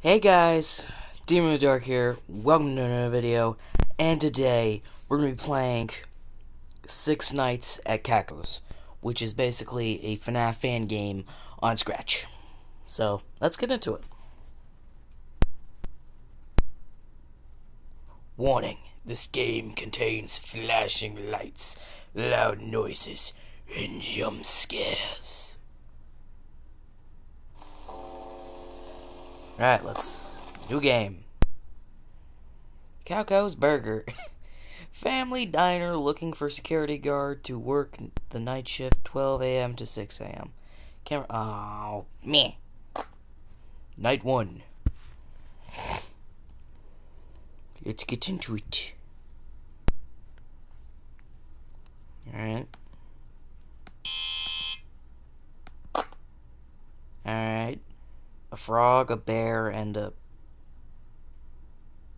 Hey guys, Demon of the Dark here. Welcome to another video. And today we're gonna be playing Six Nights at Caco's, which is basically a FNAF fan game on Scratch. So let's get into it. Warning: This game contains flashing lights, loud noises, and jump scares. Alright, let's. New game. Caco's Burger. Family diner looking for security guard to work the night shift 12 a.m. to 6 a.m. Camera. Oh, me. Night one. Let's get into it. Alright. Alright a frog, a bear, and a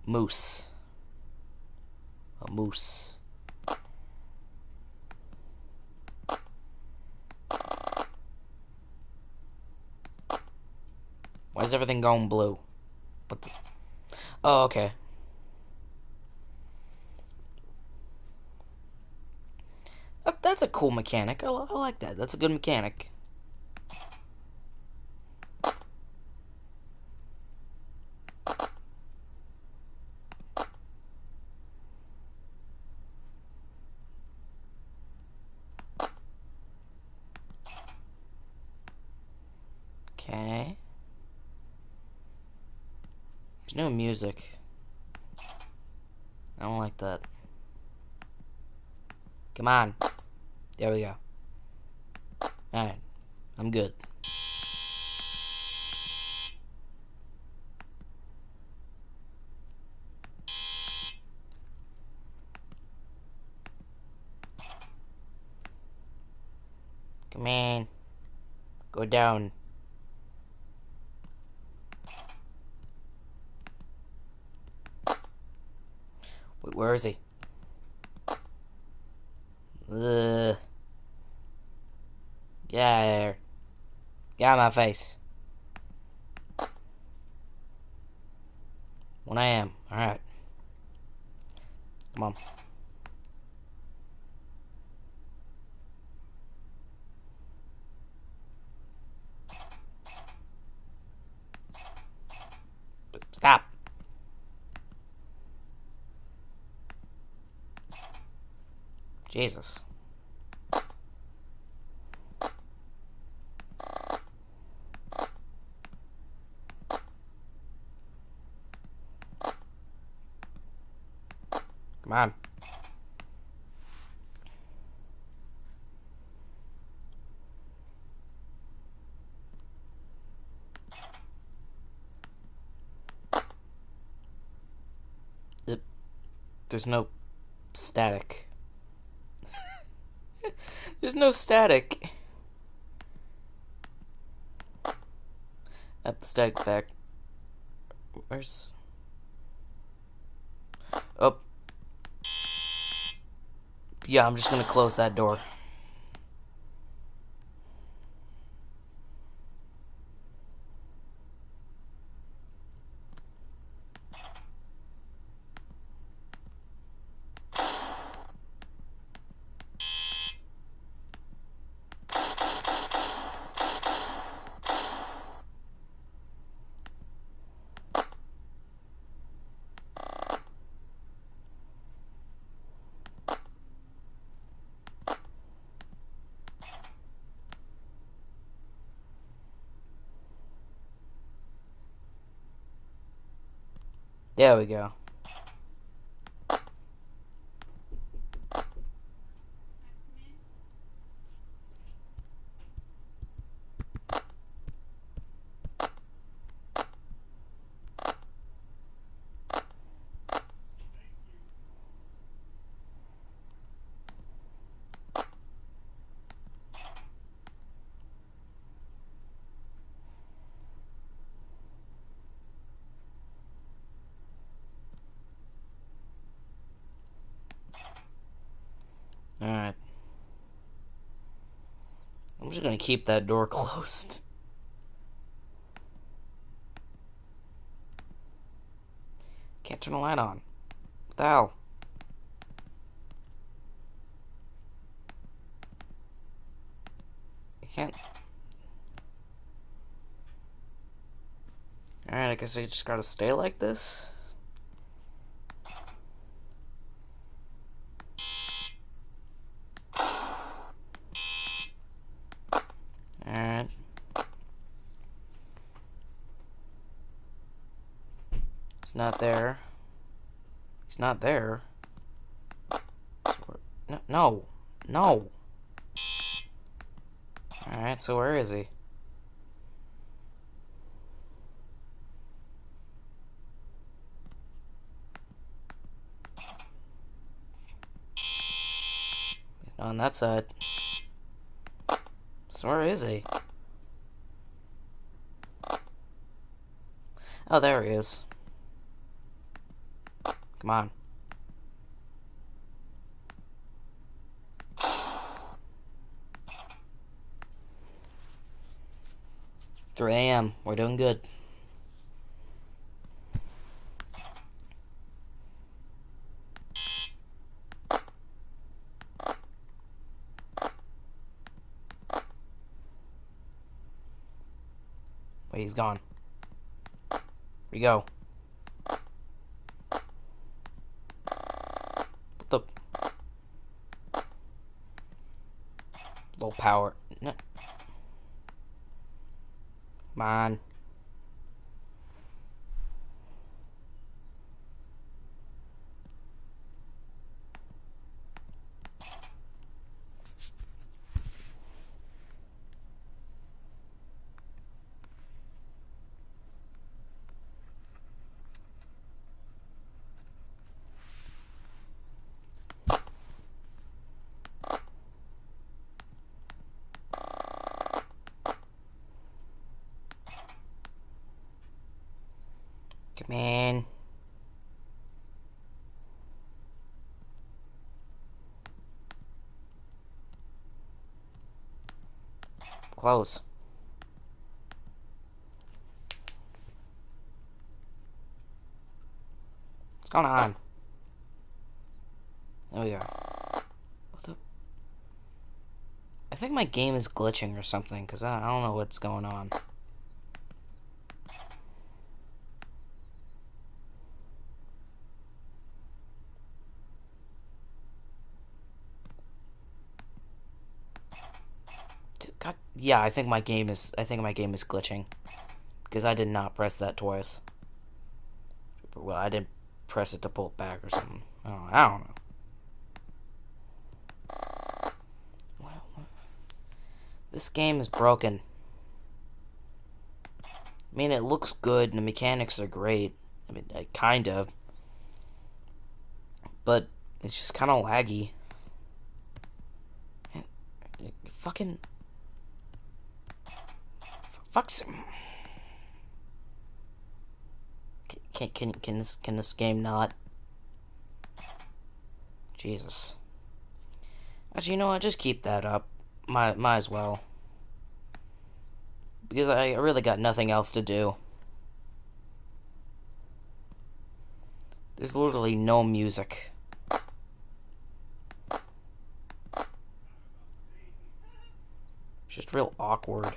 moose. A moose. Why is everything going blue? What the? Oh, okay. That, that's a cool mechanic. I, I like that. That's a good mechanic. Okay. There's no music. I don't like that. Come on. There we go. Alright. I'm good. Come on. Go down. Where is he? Ugh. Out of my face. 1 I a.m. Alright. Come on. Jesus. Come on. There's no static. There's no static. Up the static's back. Where's... Oh. Yeah, I'm just gonna close that door. There we go. Alright. I'm just gonna keep that door closed. Can't turn the light on. What the hell? I can't. Alright, I guess I just gotta stay like this. Alright. It's not there. He's not there. No, no. No. Alright, so where is he? On that side. So where is he? Oh, there he is. Come on. Three AM. We're doing good. Wait, he's gone. Where'd he go? What the? Low power. No. Come on. Come in. Close. What's going on? There we are. What the? I think my game is glitching or something, because I don't know what's going on. God, yeah, I think my game is. I think my game is glitching because I did not press that twice. Well, I didn't press it to pull it back or something. Oh, I don't know. Well, this game is broken. I mean, it looks good and the mechanics are great. I mean, uh, kind of. But it's just kind of laggy. Uh, fucking Fuck's. Can can can this can this game not? Jesus. Actually, you know what? Just keep that up. Might might as well. Because I really got nothing else to do. There's literally no music. It's just real awkward.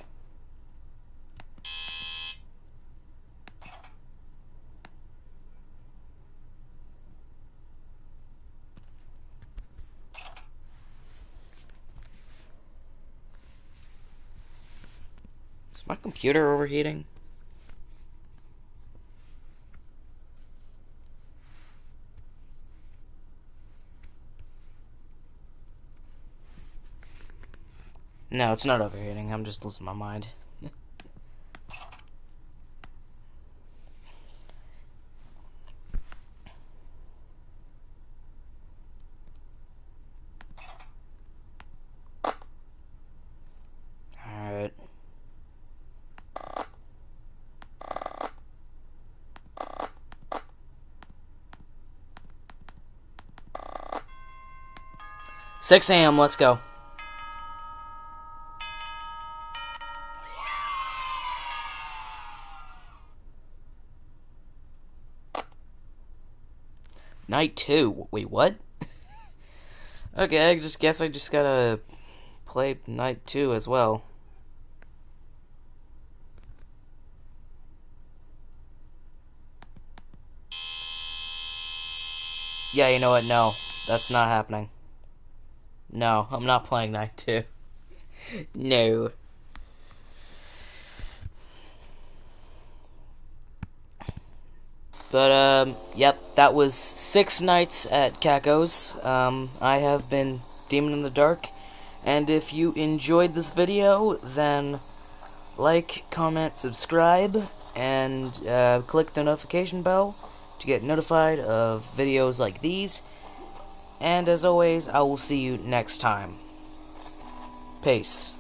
Is my computer overheating? No, it's not overheating. I'm just losing my mind. Six a.m. Let's go. Night 2. Wait, what? okay, I just guess I just gotta play Night 2 as well. Yeah, you know what? No, that's not happening. No, I'm not playing Night 2. no. But, um, yep, that was six nights at Caco's. Um, I have been Demon in the Dark. And if you enjoyed this video, then like, comment, subscribe, and uh, click the notification bell to get notified of videos like these. And as always, I will see you next time. Peace.